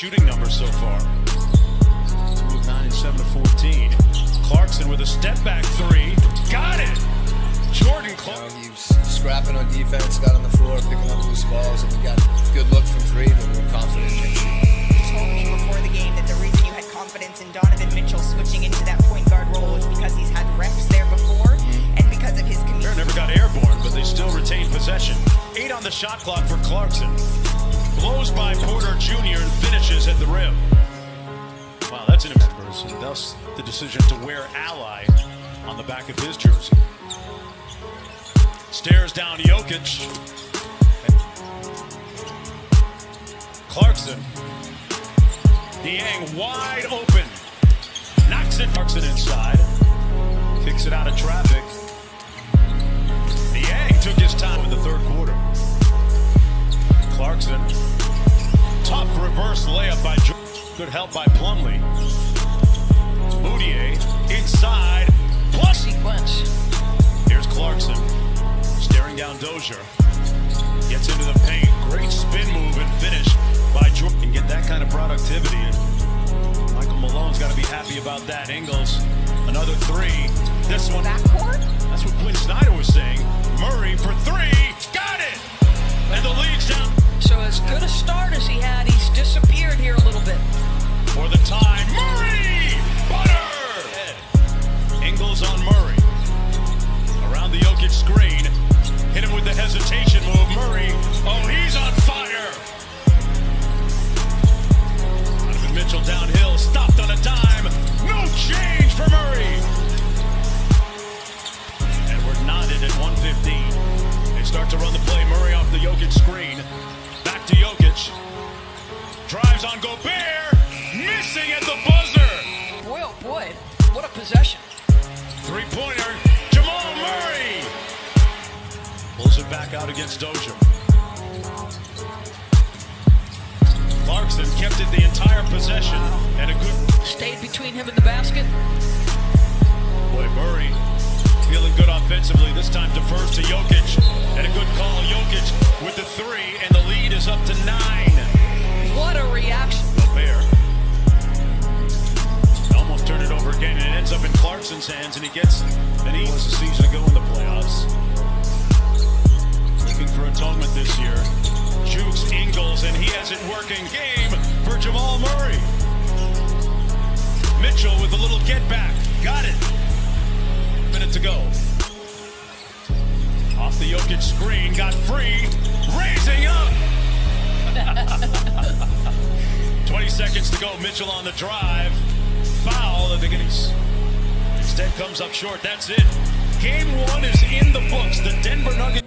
shooting numbers so far. Two of nine and seven to fourteen. Clarkson with a step back three. Got it. Jordan Clarkson. You know, scrapping on defense, got on the floor, picking up loose balls, and we got good look from three that we're confident in. You told me before the game that the reason you had confidence in Donovan Mitchell switching into that point guard role was because he's had reps there before mm-hmm. and because of his condition. Never got airborne, but they still retained possession. Eight on the shot clock for Clarkson. Blows by Porter Jr. and finishes at the rim. Wow, that's an and thus the decision to wear ally on the back of his jersey. Stares down Jokic. Clarkson. Niang wide open. Knocks it. Clarkson inside. Kicks it out of traffic. Niang took his time in the third quarter. Good help by Plumlee. Mudiay inside. Plus sequence. Here's Clarkson. Staring down Dozier. Gets into the paint. Great spin move and finish by Jordan. Can get that kind of productivity. And Michael Malone's got to be happy about that. Ingles, another three. This one. Backcourt? That's what Quin Snyder was saying. Murray for three. Got it! And the lead's down So as good a start as he had, Jokic screen. Back to Jokic. Drives on Gobert. Missing at the buzzer. Boy, oh boy, what a possession. Three pointer. Jamal Murray. Pulls it back out against Dozier. Clarkson kept it the entire possession and a good Stayed between him and the basket. boy Murray feeling good offensively. This time defers to Jokic and a good call. Clarkson's hands, and he gets, and he was a season ago in the playoffs. Looking for atonement this year. Jukes Ingles, and he has it working. Game for Jamal Murray. Mitchell with a little get back. Got it. Minute to go. Off the Jokic screen, got free. Raising up. 20 seconds to go. Mitchell on the drive. Foul. I think it's instead comes up short. That's it. Game one is in the books. The Denver Nuggets.